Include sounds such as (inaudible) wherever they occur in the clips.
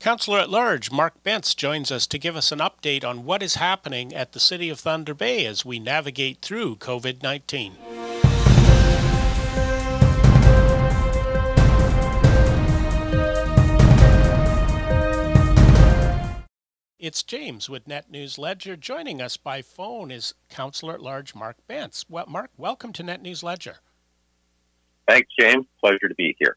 Councillor at Large Mark Bentz joins us to give us an update on what is happening at the City of Thunder Bay as we navigate through COVID 19. It's James with Net News Ledger. Joining us by phone is Councillor at Large Mark Bentz. Well, Mark, welcome to Net News Ledger. Thanks, James. Pleasure to be here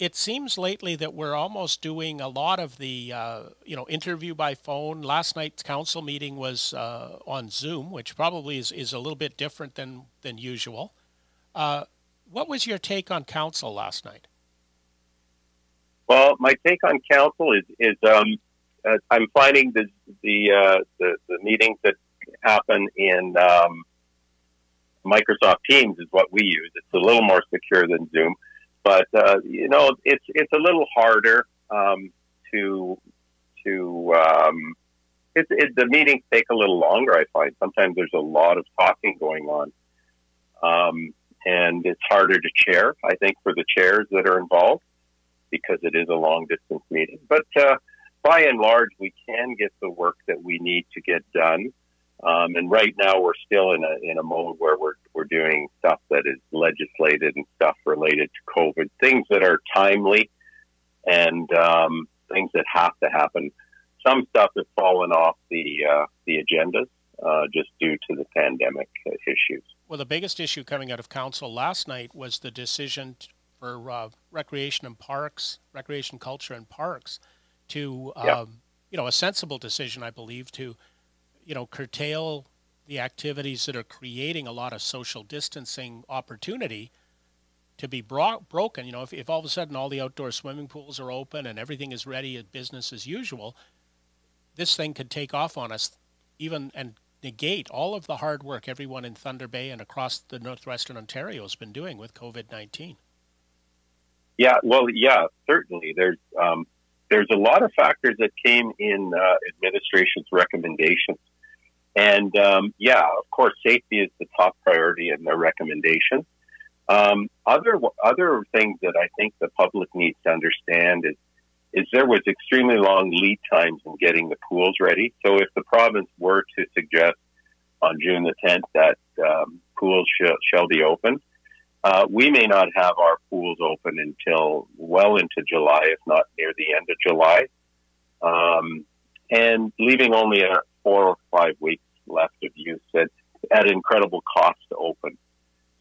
it seems lately that we're almost doing a lot of the uh, you know interview by phone. Last night's council meeting was uh, on Zoom, which probably is, is a little bit different than than usual. Uh, what was your take on council last night? Well, my take on council is is um, uh, I'm finding the the, uh, the, the meetings that happen in um, Microsoft Teams is what we use. It's a little more secure than Zoom but uh, you know, it's it's a little harder um, to to um, it, it, the meetings take a little longer. I find sometimes there's a lot of talking going on, um, and it's harder to chair. I think for the chairs that are involved because it is a long distance meeting. But uh, by and large, we can get the work that we need to get done. Um, and right now, we're still in a in a mode where we're we're doing stuff that is legislated and stuff related to COVID, things that are timely and um, things that have to happen. Some stuff has fallen off the uh, the agendas uh, just due to the pandemic issues. Well, the biggest issue coming out of council last night was the decision for uh, recreation and parks, recreation culture and parks, to um, yep. you know a sensible decision, I believe, to you know, curtail the activities that are creating a lot of social distancing opportunity to be bro- broken. You know, if, if all of a sudden all the outdoor swimming pools are open and everything is ready at business as usual, this thing could take off on us even and negate all of the hard work everyone in Thunder Bay and across the northwestern Ontario has been doing with COVID 19. Yeah, well, yeah, certainly. There's um, there's a lot of factors that came in uh, administration's recommendations and um, yeah, of course, safety is the top priority in their recommendation. Um, other other things that I think the public needs to understand is is there was extremely long lead times in getting the pools ready. So if the province were to suggest on June the 10th that um, pools sh- shall be open, uh, we may not have our pools open until well into July, if not near the end of July, um, and leaving only a four or five weeks left of use at, at incredible cost to open.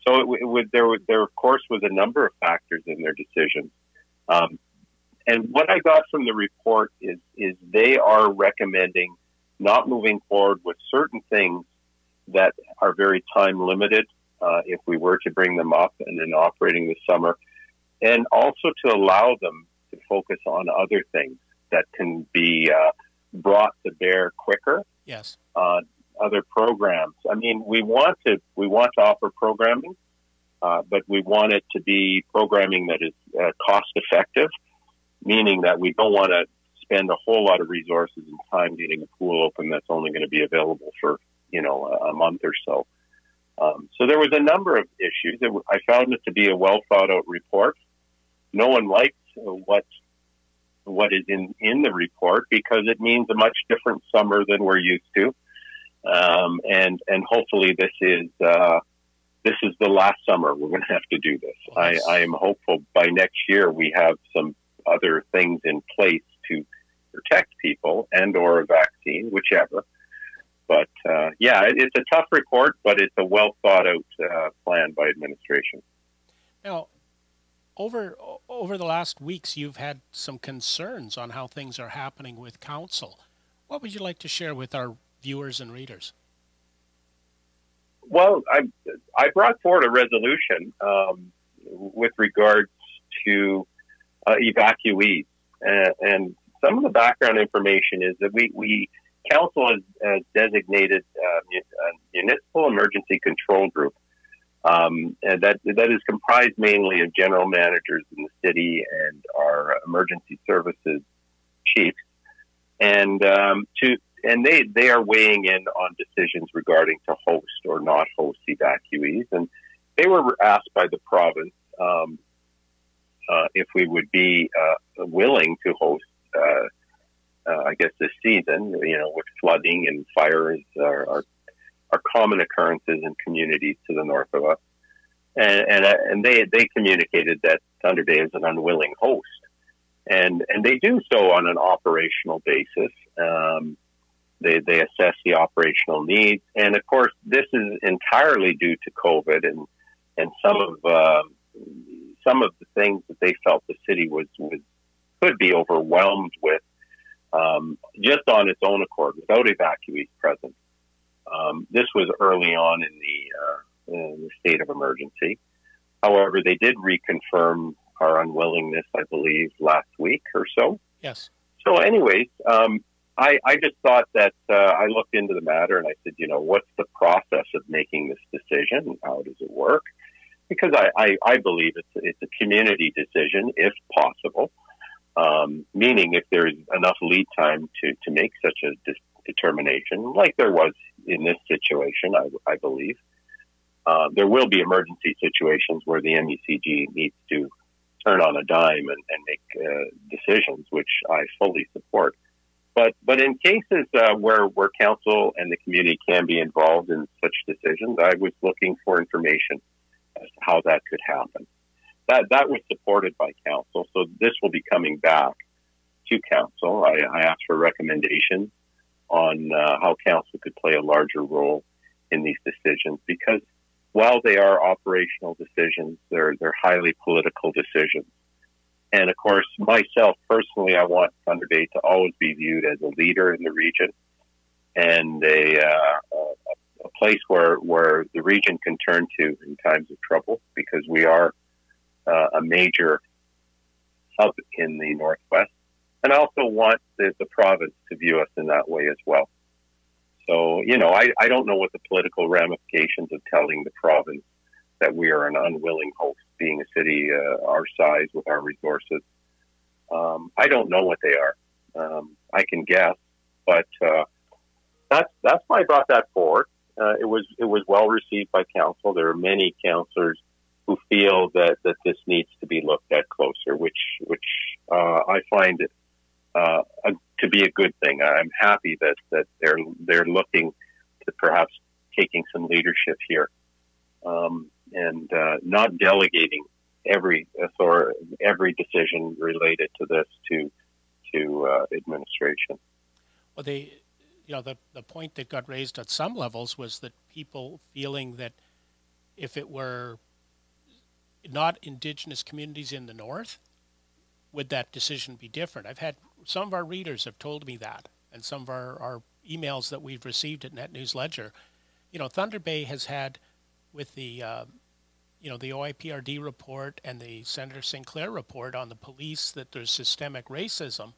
So it, it would, there, there of course was a number of factors in their decision. Um, and what I got from the report is, is they are recommending not moving forward with certain things that are very time limited uh, if we were to bring them up and then operating this summer, and also to allow them to focus on other things that can be uh, brought to bear quicker. Yes. Uh, other programs. I mean, we want to we want to offer programming, uh, but we want it to be programming that is uh, cost effective, meaning that we don't want to spend a whole lot of resources and time getting a pool open that's only going to be available for you know a, a month or so. Um, so there was a number of issues. It, I found it to be a well thought out report. No one liked what what is in, in the report because it means a much different summer than we're used to. Um, and, and hopefully this is, uh, this is the last summer we're going to have to do this. I, I am hopeful by next year we have some other things in place to protect people and or a vaccine, whichever. But uh, yeah, it, it's a tough report, but it's a well thought out uh, plan by administration. Now, over over the last weeks, you've had some concerns on how things are happening with council. What would you like to share with our viewers and readers? Well, I, I brought forward a resolution um, with regards to uh, evacuees, and, and, some of the background information is that we, we council has, has designated uh, a municipal emergency control group um, and that that is comprised mainly of general managers in the city and our emergency services chiefs, and um, to and they they are weighing in on decisions regarding to host or not host evacuees, and they were asked by the province um, uh, if we would be uh, willing to host I guess, this season. You know, with flooding and fires are, are, are common occurrences in communities to the north of us, and and, uh, and they they communicated that Thunder Bay is an unwilling host, and and they do so on an operational basis. Um, they they assess the operational needs, and of course, this is entirely due to COVID and and some of uh, some of the things that they felt the city was was could be overwhelmed with um, just on its own accord without evacuees present. Um, this was early on in the, uh, in the state of emergency. However, they did reconfirm our unwillingness, I believe, last week or so. Yes. So, anyways, um, I, I, just thought that uh, I looked into the matter and I said, you know, what's the process of making this decision? How does it work? Because I, I, I believe it's, it's a community decision, if possible. Um, meaning, if there's enough lead time to, to make such a dis- determination, like there was in this situation, I, I believe, uh, there will be emergency situations where the MECG needs to turn on a dime and, and make uh, decisions, which I fully support. But but in cases uh, where where council and the community can be involved in such decisions, I was looking for information as to how that could happen that that was supported by council. So this will be coming back to council. I, I asked for recommendations on uh, how council could play a larger role in these decisions because while they are operational decisions, they're they're highly political decisions. And of course, myself personally, I want Thunder Bay to always be viewed as a leader in the region and a, uh, a place where where the region can turn to in times of trouble because we are uh, a major hub in the Northwest. And I also want the, the province to view us in that way as well. So, you know, I, I don't know what the political ramifications of telling the province that we are an unwilling host, being a city uh, our size with our resources. Um, I don't know what they are. Um, I can guess, but uh, that's that's why I brought that forward. Uh, it was it was well received by council. There are many councillors who feel that, that this needs to be looked at closer, which which uh, I find uh, a, to be a good thing. I'm happy that, that they're they're looking to perhaps taking some leadership here um, and uh, not delegating every author every decision related to this to to uh, administration. Well, they, you know, the the point that got raised at some levels was that people feeling that if it were not indigenous communities in the north, would that decision be different? I've had some of our readers have told me that, and some of our, our emails that we've received at Net News Ledger. You know, Thunder Bay has had with the uh, you know the OIPRD report and the Senator Sinclair report on the police that there's systemic racism.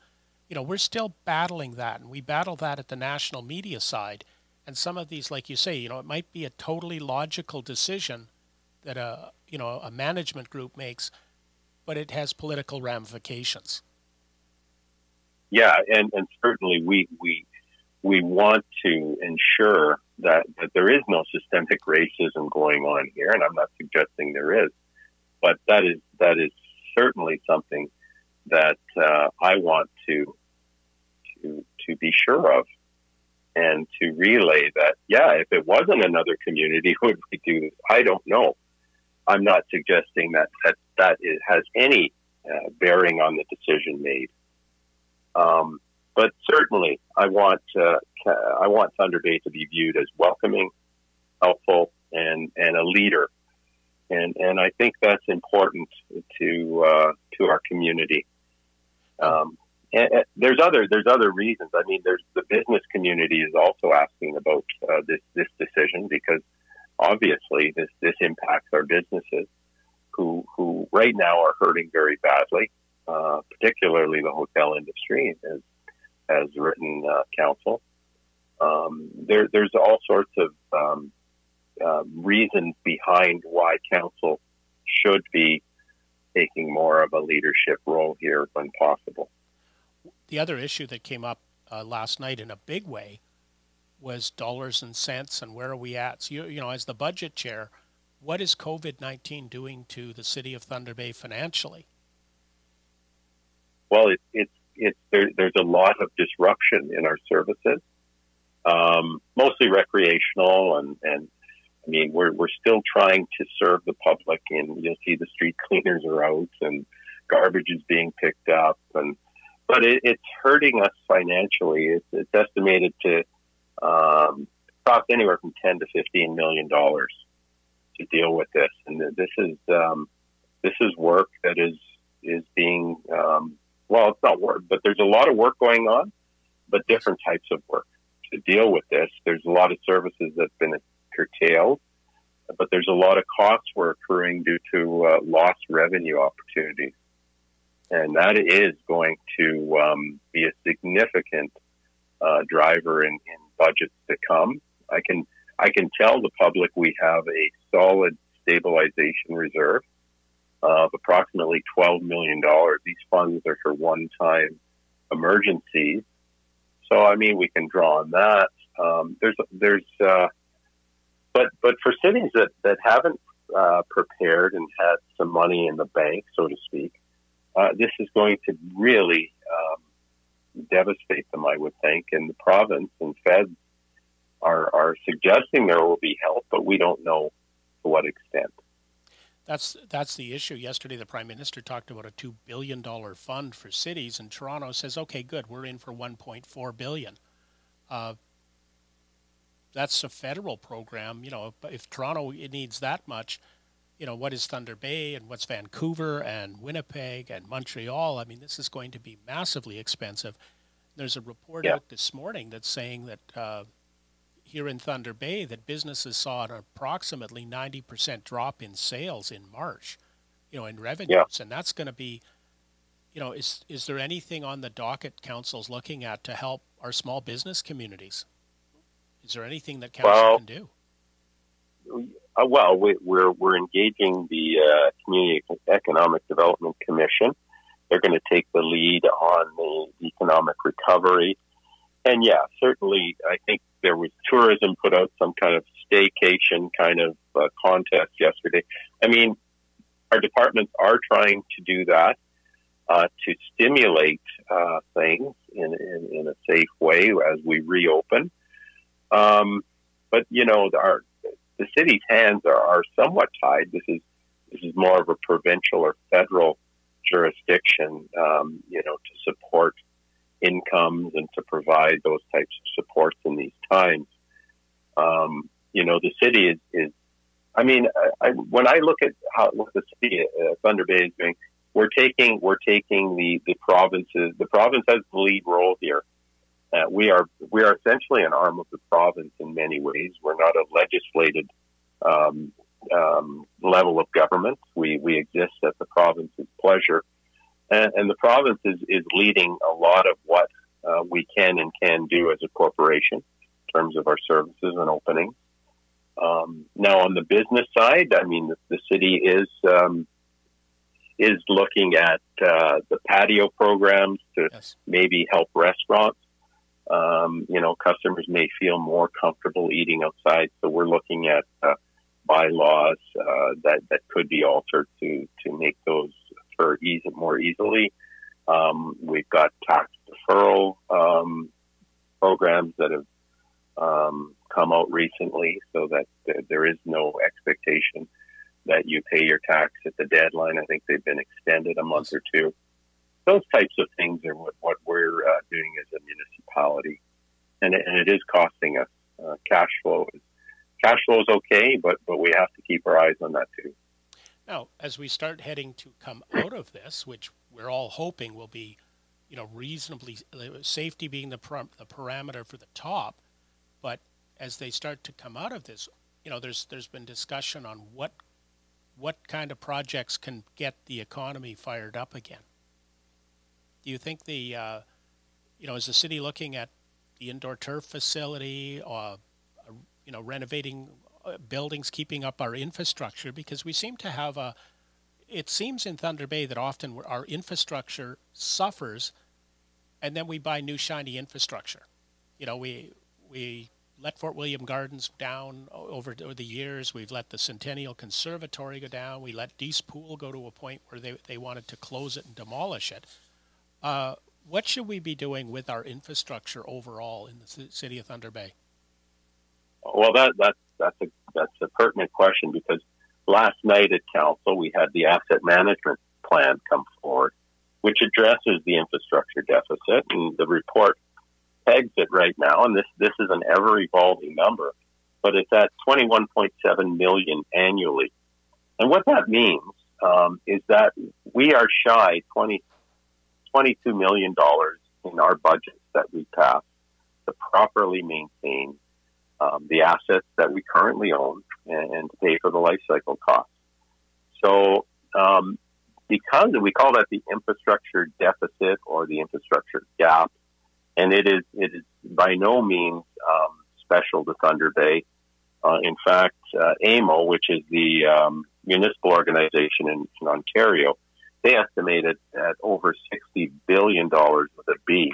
You know, we're still battling that, and we battle that at the national media side. And some of these, like you say, you know, it might be a totally logical decision that a you know a management group makes, but it has political ramifications. Yeah, and, and certainly we we we want to ensure that, that there is no systemic racism going on here, and I'm not suggesting there is, but that is that is certainly something that uh, I want to to to be sure of, and to relay that. Yeah, if it wasn't another community, (laughs) would we do this? I don't know. I'm not suggesting that that, that it has any uh, bearing on the decision made. Um, but certainly, I want uh, I want Thunder Bay to be viewed as welcoming, helpful, and and a leader, and and I think that's important to uh, to our community. Um, and, and there's other there's other reasons. I mean, there's the business community is also asking about uh, this this decision because obviously this this impacts our businesses who who right now are hurting very badly, uh, particularly the hotel industry, as written uh, council. Um, there, there's all sorts of um, uh, reasons behind why council should be taking more of a leadership role here when possible. The other issue that came up uh, last night in a big way was dollars and cents and where are we at? So, you, you know, as the budget chair, what is COVID 19 doing to the city of Thunder Bay financially? Well, it, it's it's there, there's a lot of disruption in our services, um, mostly recreational, and and I mean we're we're still trying to serve the public, and you'll see the street (laughs) cleaners are out, and garbage is being picked up, and but it, it's hurting us financially. It's, it's estimated to um, cost anywhere from ten to fifteen million dollars to deal with this, and this is um, this is work that is is being um, well, it's not work, but there's a lot of work going on, but different types of work to deal with this. There's a lot of services that've been curtailed, but there's a lot of costs were accruing due to uh, lost revenue opportunities, and that is going to um, be a significant uh, driver in, in budgets to come. I can I can tell the public we have a solid stabilization reserve of approximately $12 million. These funds are for one time emergencies. So, I mean, we can draw on that. Um, there's, there's, uh, but, but for cities that, that haven't uh, prepared and had some money in the bank, so to speak, uh, this is going to really um, devastate them, I would think. And the province and feds are, are suggesting there will be help, but we don't know to what extent. That's that's the issue. Yesterday, the prime minister talked about a two billion dollar fund for cities, and Toronto says, "Okay, good, we're in for one point four billion. Uh, that's a federal program. You know, if Toronto needs that much, you know, what is Thunder Bay and what's Vancouver and Winnipeg and Montreal? I mean, this is going to be massively expensive. There's a report yeah. out this morning that's saying that uh, here in Thunder Bay that businesses saw an approximately 90% drop in sales in March, you know, in revenues. Yeah. And that's going to be, you know, is, is there anything on the docket council's looking at to help our small business communities? Is there anything that council well, can do? Uh, well, we, are we're, we're engaging the uh, Community Economic Development Commission. They're going to take the lead on the economic recovery. And yeah, certainly, I think there was tourism put out some kind of staycation kind of uh, contest yesterday. I mean, our departments are trying to do that uh, to stimulate uh, things in, in, in, a safe way as we reopen. Um, but you know, our the city's hands are, are somewhat tied. This is this is more of a provincial or federal jurisdiction, um, you know, to support incomes and to provide those types of supports in these times. Um, you know, the city is, is I mean, I, I, when I look at how what the city, uh, Thunder Bay is doing, we're taking we're taking the the provinces. The province has the lead role here. Uh, we are we are essentially an arm of the province in many ways. We're not a legislated um, um, level of government. We we exist at the province's pleasure, and, and the province is, is leading a lot of what uh, we can and can do as a corporation in terms of our services and openings. Um, now, on the business side, I mean, the, the city is um, is looking at uh, the patio programs to yes. maybe help restaurants. Um, you know, customers may feel more comfortable eating outside, so we're looking at uh, bylaws uh, that that could be altered to to make those for ease more easily. Um, we've got tax deferral um, programs that have um, come out recently, so that th- there is no expectation that you pay your tax at the deadline. I think they've been extended a month or two. Those types of things are what, what we're uh, doing as a municipality, and it, and it is costing us uh, cash flow. Cash flow is okay, but but we have to keep our eyes on that too. Now, as we start heading to come out of this, which we're all hoping will be, you know, reasonably safety being the the parameter for the top, but as they start to come out of this, you know, there's there's been discussion on what what kind of projects can get the economy fired up again. Do you think the, uh, you know, is the city looking at the indoor turf facility or, uh, you know, renovating uh, buildings keeping up our infrastructure because we seem to have a it seems in Thunder Bay that often our infrastructure suffers and then we buy new shiny infrastructure. You know, we we let Fort William Gardens down over, over the years. We've let the Centennial Conservatory go down. We let Dease Pool go to a point where they, they wanted to close it and demolish it. Uh, what should we be doing with our infrastructure overall in the city of Thunder Bay? Well, that, that that's a that's a pertinent question because last night at council we had the asset management plan come forward, which addresses the infrastructure deficit, and the report pegs it right now. And this this is an ever evolving number, but it's at 21.7 million annually. And what that means um, is that we are shy 20, 22 million dollars in our budgets that we pass to properly maintain um, the assets that we currently own and, and, pay for the life cycle costs. So, um, because we call that the infrastructure deficit or the infrastructure gap, and it is it is by no means um, special to Thunder Bay. Uh, in fact, uh, AMO, which is the um, municipal organization in, in, Ontario, they estimated at over sixty billion dollars with a B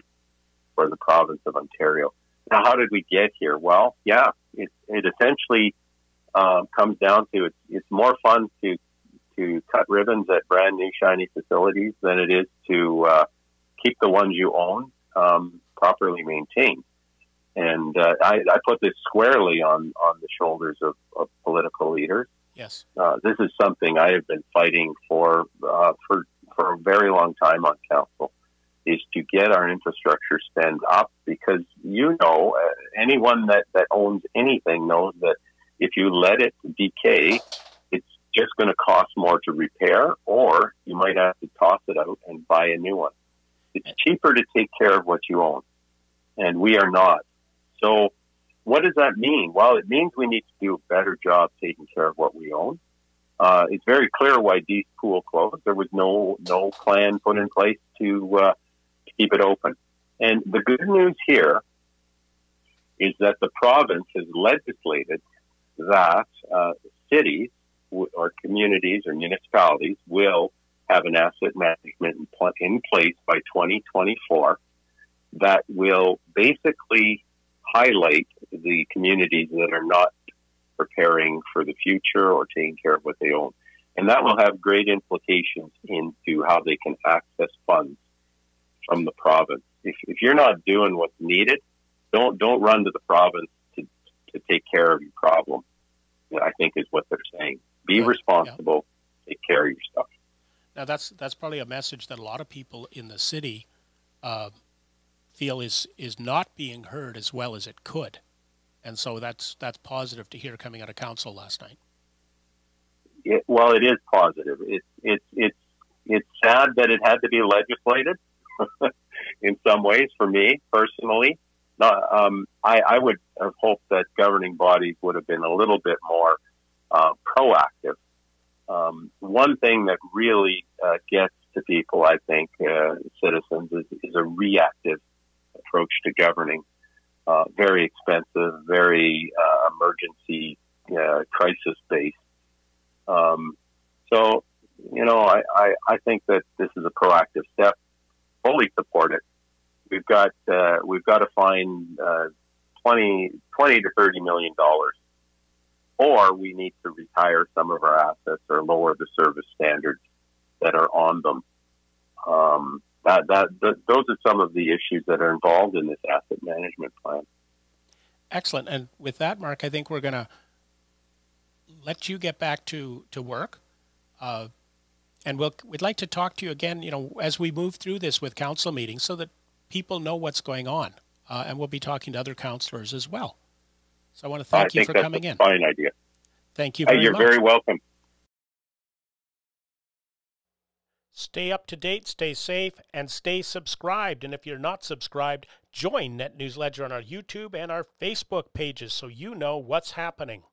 for the province of Ontario. Now, how did we get here? Well, yeah, it, it essentially um, comes down to it's, it's more fun to to cut ribbons at brand new shiny facilities than it is to uh, keep the ones you own um, properly maintained. And uh, I, I, put this squarely on on the shoulders of, of political leaders. Yes, uh, this is something I have been fighting for uh, for for a very long time on council is to get our infrastructure spend up because you know uh, anyone that, that owns anything knows that if you let it decay, it's just going to cost more to repair, or you might have to toss it out and buy a new one. It's cheaper to take care of what you own, and we are not. So, what does that mean? Well, it means we need to do a better job taking care of what we own. Uh, it's very clear why Dease Pool closed. There was no no plan put in place to uh, keep it open. And the good news here is that the province has legislated that uh, cities or communities or municipalities will have an asset management in place by 2024 that will basically highlight the communities that are not preparing for the future or taking care of what they own. And that will have great implications into how they can access funds from the province. If, if you're not doing what's needed, don't don't run to the province to to take care of your problem. I think is what they're saying. Be responsible. Yeah. Take care of your stuff. Now that's that's probably a message that a lot of people in the city uh, feel is is not being heard as well as it could, and so that's that's positive to hear coming out of council last night. It, well, it is positive. It's it's it's it's sad that it had to be legislated, (laughs) in some ways for me personally. Um, I, I, would have hoped that governing bodies would have been a little bit more uh, proactive. Um, one thing that really uh, gets to people, I think, uh, citizens, is, is, a reactive approach to governing. Uh, very expensive, very uh, emergency, uh, crisis based. Um, so, you know, I, I, I think that this is a proactive step fully support it. We've got uh, we've got to find uh, 20, 20 to thirty million dollars, or we need to retire some of our assets or lower the service standards that are on them. Um, that, that, those are some of the issues that are involved in this asset management plan. Excellent. And with that, Mark, I think we're going to let you get back to to work. Uh, and we'll, we'd like to talk to you again, you know, as we move through this with council meetings so that people know what's going on. Uh, and we'll be talking to other councilors as well. So I want to thank I you for coming in. Fine idea. Thank you very You're much. very welcome. Stay up to date, stay safe, and stay subscribed. And if you're not subscribed, join Net News Ledger on our YouTube and our Facebook pages so you know what's happening.